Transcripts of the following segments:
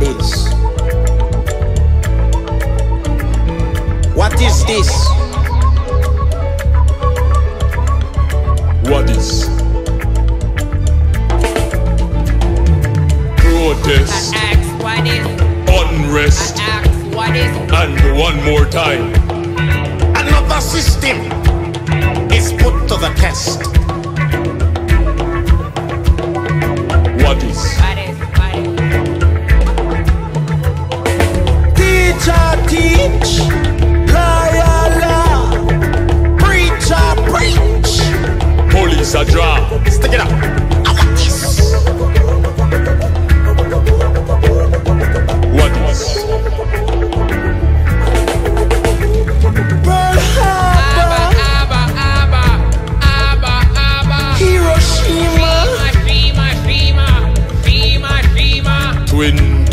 this? What is this? What is? Protest. Ask, what is? Unrest. Ask, what is? And one more time. Another system is put to the test.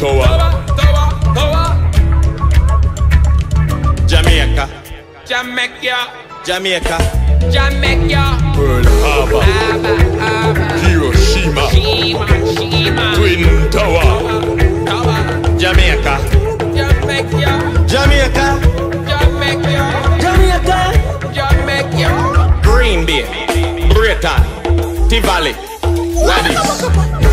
Tower. Tower, tower, Jamaica, Jamaica, Jamaica, Jamaica. Pearl Harbor. Hiroshima. Shima, Shima. Twin Tower. Tower, Jamaica, Jamaica, Jamaica, Jamaica, Jamaica, Jamaica. Green Bay, Braeton, Tivoli. What is?